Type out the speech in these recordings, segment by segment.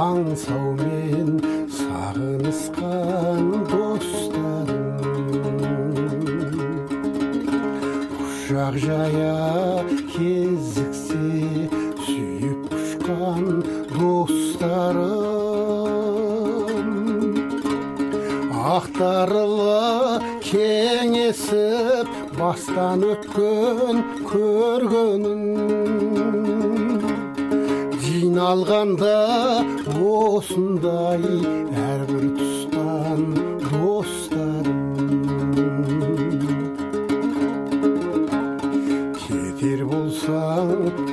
аңсаумен сағынысқан достарым құшақ жая кезіксе сүйіп құшқан достарым ақтарыла кеңесіп бастан өткен көргенің жиналғанда осындай әрбір тұстан кетер болсаң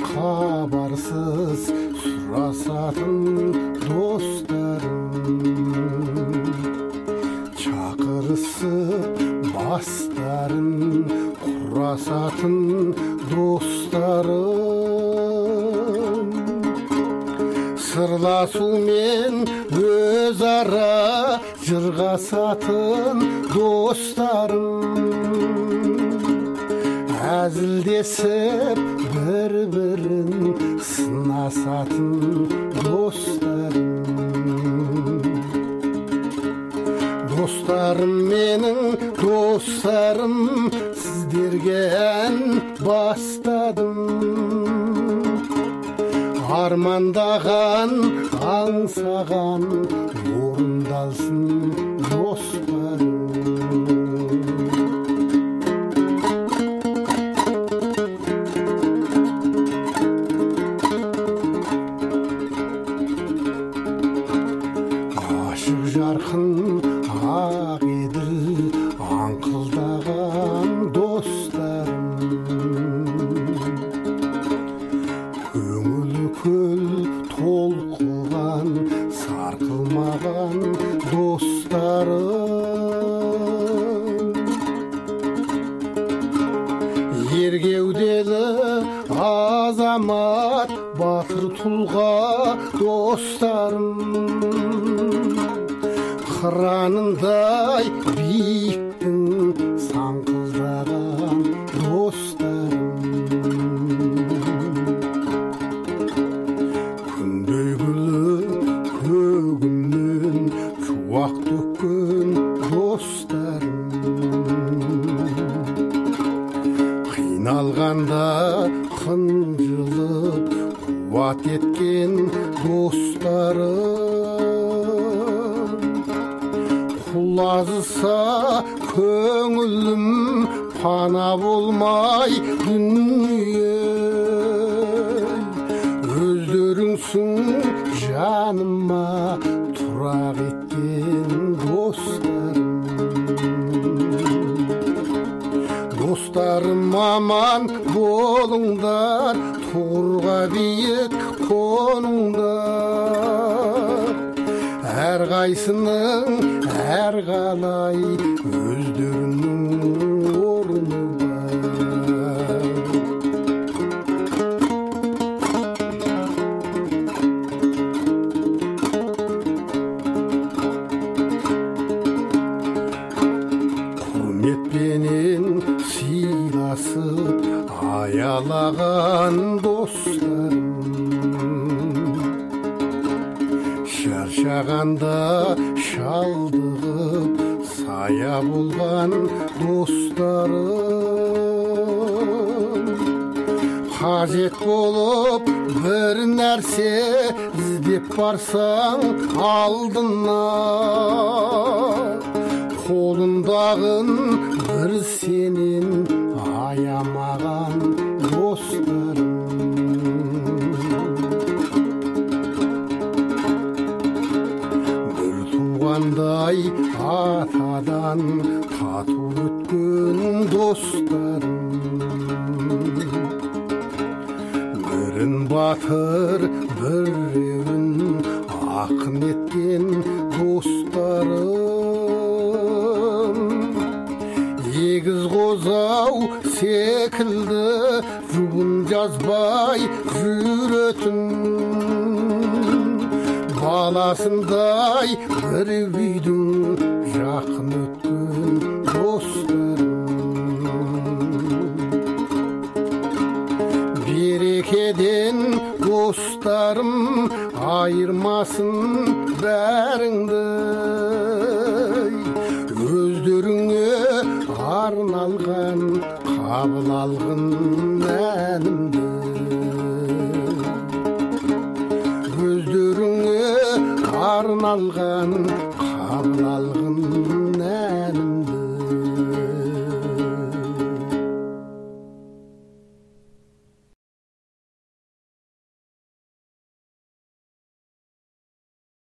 хабарсыз сұрасатын достарым. Шақырысып бастарын құрасатын достарым. Сырласумен өзара жырғасатын достарым әзілдесіп бір бірін сынасатын достарым достарым менің достарым сіздерге ән бастадым армандаған аңсаған орындалсын достарым ашық жарқын ергеуделі азамат батыр тұлға достарым қыранындай биіктің қиналғанда қынжылып қуат еткен достарым. Құлазыса көңілім пана болмай дүние. Өздеріңсің жаныма тұрақ еткен достарым аман болыңдар тұғырға биік қоныңдар әрқайсының әрқалай өздерінің аялаған достарым шаршағанда шалдығып сая болған достарым қажет болып бір нәрсе іздеп барсаң алдына қолындағын бір сенен аямаған достарым бір туғандай атадан тату өткен достарым бірін батыр біреуін ақын еткен достарым қозау секілді жұбын жазбай жүретін баласындай бір үйдің жақын өткен берекеден достарым айырмасын бәріңді өздеріңе арналған қабыл алғын әнімді өздеріңе арналған қабыл алғын